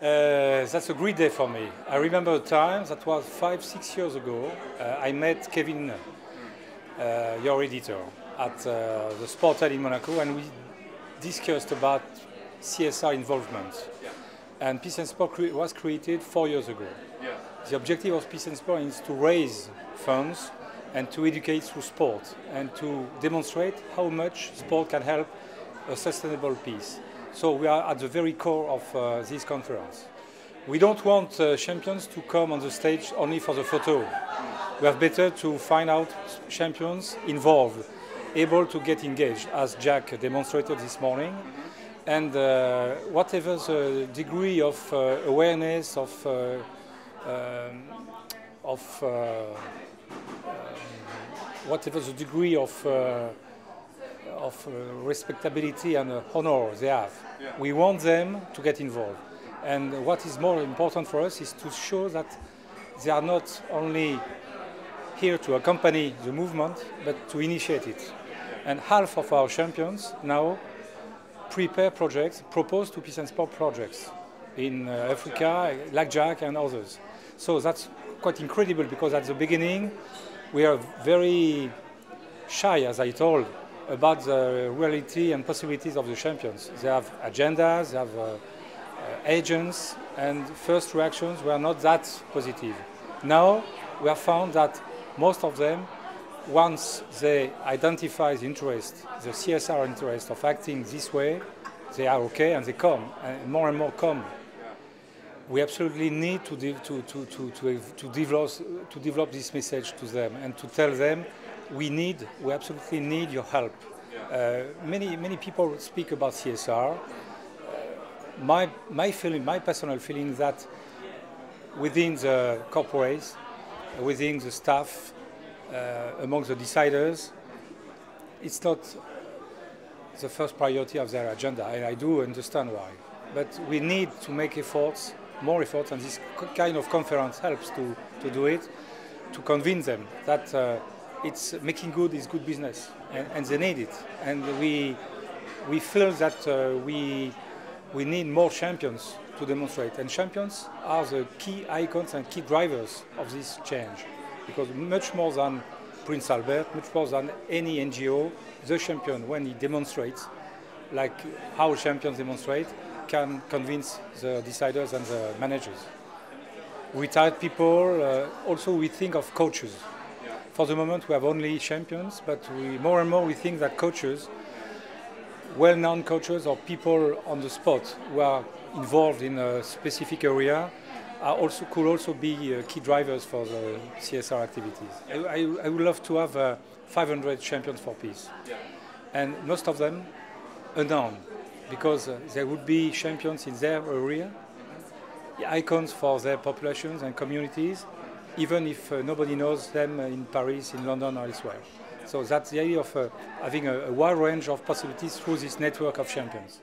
Uh, that's a great day for me. I remember a time that was five, six years ago. Uh, I met Kevin, uh, your editor, at uh, the Sportel in Monaco, and we discussed about CSR involvement. Yeah. And Peace and Sport cre- was created four years ago. Yeah. The objective of Peace and Sport is to raise funds and to educate through sport and to demonstrate how much sport can help a sustainable peace. So we are at the very core of uh, this conference. We don't want uh, champions to come on the stage only for the photo. We have better to find out champions involved, able to get engaged, as Jack demonstrated this morning. And uh, whatever the degree of uh, awareness, of, uh, um, of uh, whatever the degree of, of uh, respectability and uh, honor they have. Yeah. We want them to get involved. And what is more important for us is to show that they are not only here to accompany the movement, but to initiate it. And half of our champions now prepare projects, propose to peace and sport projects in uh, Africa, like Jack and others. So that's quite incredible because at the beginning we are very shy, as I told, about the reality and possibilities of the champions. They have agendas, they have uh, uh, agents, and first reactions were not that positive. Now we have found that most of them, once they identify the interest, the CSR interest of acting this way, they are okay and they come, and more and more come we absolutely need to, to, to, to, to, to, develop, to develop this message to them and to tell them we need, we absolutely need your help. Uh, many, many people speak about CSR. Uh, my, my feeling, my personal feeling that within the corporates, within the staff, uh, among the deciders, it's not the first priority of their agenda, and I do understand why. But we need to make efforts more efforts, and this kind of conference helps to, to do it, to convince them that uh, it's making good is good business, and, and, they need it. And we, we feel that uh, we, we need more champions to demonstrate, and champions are the key icons and key drivers of this change, because much more than Prince Albert, much more than any NGO, the champion, when he demonstrates, like how champions demonstrate, can convince the deciders and the managers. Retired people, uh, also we think of coaches. For the moment we have only champions, but we, more and more we think that coaches, well-known coaches or people on the spot who are involved in a specific area are also, could also be uh, key drivers for the CSR activities. I, I, I would love to have uh, 500 champions for peace. And most of them unknown because uh, there would be champions in their area, icons for their populations and communities, even if uh, nobody knows them in Paris, in London, or elsewhere. So that's the idea of uh, having a, a wide range of possibilities through this network of champions.